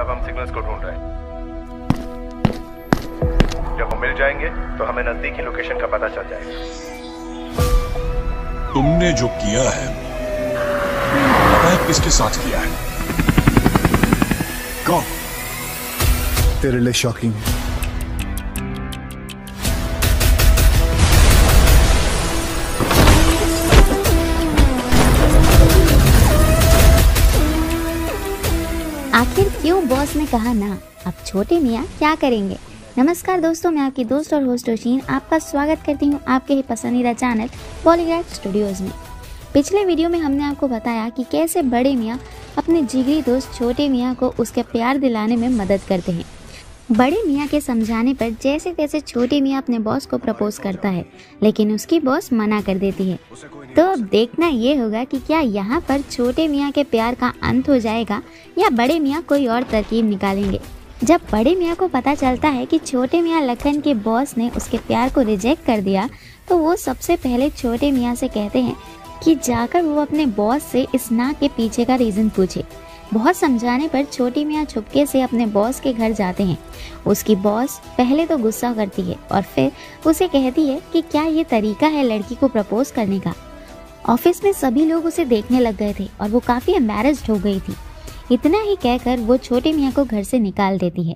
अब हम सिग्नल्स को ढूंढ रहे हैं। जब वो मिल जाएँगे तो हमें नजदीकी लोकेशन का पता चल जाएगा। तुमने जो किया है पता है किसके साथ किया है? कौन? तेरे लिए शॉकिंग है। आखिर क्यों बॉस ने कहा, ना, अब छोटे मियाँ क्या करेंगे? नमस्कार दोस्तों, मैं आपकी दोस्त और होस्ट रोशीन आपका स्वागत करती हूँ आपके ही पसंदीदा चैनल बॉलीग्राफ स्टूडियोज में। पिछले वीडियो में हमने आपको बताया कि कैसे बड़े मियाँ अपने जिगरी दोस्त छोटे मियाँ को उसके प्यार दिलाने में मदद करते हैं। बड़े मियाँ के समझाने पर जैसे तैसे छोटे मियाँ अपने बॉस को प्रपोज करता है, लेकिन उसकी बॉस मना कर देती है। तो अब देखना ये होगा कि क्या यहाँ पर छोटे मियाँ के प्यार का अंत हो जाएगा या बड़े मियाँ कोई और तरकीब निकालेंगे। जब बड़े मियाँ को पता चलता है कि छोटे मियाँ लखन के बॉस ने उसके प्यार को रिजेक्ट कर दिया तो वो सबसे पहले छोटे मियाँ से कहते हैं कि जाकर वो अपने बॉस से इस ना के पीछे का रीज़न पूछे। बहुत समझाने पर छोटी मियाँ छुपके से अपने बॉस के घर जाते हैं। उसकी बॉस पहले तो गुस्सा करती है और फिर उसे कहती है कि क्या ये तरीका है लड़की को प्रपोज करने का। ऑफ़िस में सभी लोग उसे देखने लग गए थे और वो काफ़ी एम्बेरस्ड हो गई थी। इतना ही कहकर वो छोटे मियाँ को घर से निकाल देती है।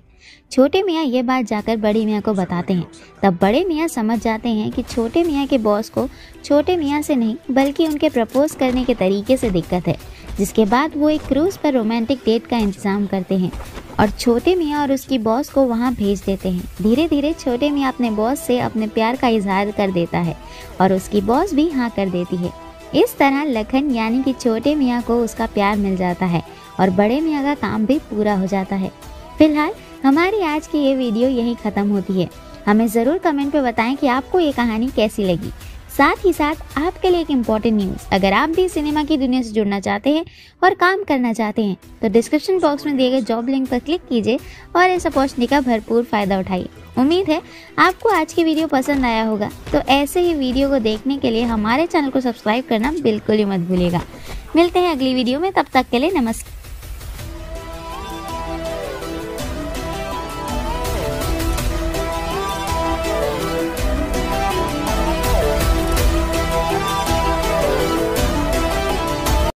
छोटे मियाँ ये बात जाकर बड़े मियाँ को बताते हैं। तब बड़े मियाँ समझ जाते हैं कि छोटे मियाँ के बॉस को छोटे मियाँ से नहीं, बल्कि उनके प्रपोज करने के तरीके से दिक्कत है, जिसके बाद वो एक क्रूज पर रोमांटिक डेट का इंतज़ाम करते हैं और छोटे मियाँ और उसकी बॉस को वहाँ भेज देते हैं। धीरे धीरे छोटे मियाँ अपने बॉस से अपने प्यार का इजहार कर देता है और उसकी बॉस भी हाँ कर देती है। इस तरह लखन यानी कि छोटे मियाँ को उसका प्यार मिल जाता है और बड़े मियाँ का काम भी पूरा हो जाता है। फ़िलहाल, हमारी आज की ये वीडियो यही ख़त्म होती है। हमें ज़रूर कमेंट पे बताएँ कि आपको ये कहानी कैसी लगी। साथ ही साथ आपके लिए एक इंपॉर्टेंट न्यूज़ अगर आप भी सिनेमा की दुनिया से जुड़ना चाहते हैं और काम करना चाहते हैं तो डिस्क्रिप्शन बॉक्स में दिए गए जॉब लिंक पर क्लिक कीजिए और इस अपॉर्चुनिटी का भरपूर फ़ायदा उठाइए। उम्मीद है आपको आज की वीडियो पसंद आया होगा। तो ऐसे ही वीडियो को देखने के लिए हमारे चैनल को सब्सक्राइब करना बिल्कुल ही मत भूलिएगा। मिलते हैं अगली वीडियो में, तब तक के लिए नमस्कार।